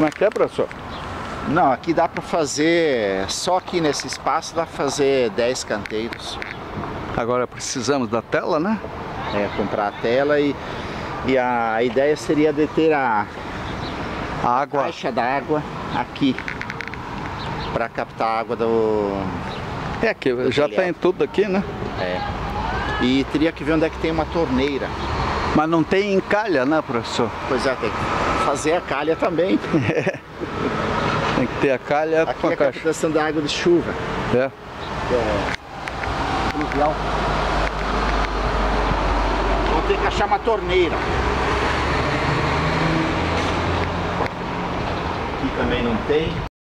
Como é que é, professor? Não, aqui dá para fazer, só aqui nesse espaço dá para fazer 10 canteiros. Agora precisamos da tela, né? É, comprar a tela e, e a ideia seria de ter a, A água. caixa d'água aqui para captar a água do. É que já telhado. tem tudo aqui, né? É. E teria que ver onde é que tem uma torneira. Mas não tem encalha, né, professor? Pois é, tem que fazer a calha também. Tem que ter a calha Aqui com é a a caixa. captação da água de chuva. É. É, pluvial. Vou ter que achar uma torneira. Aqui também não tem.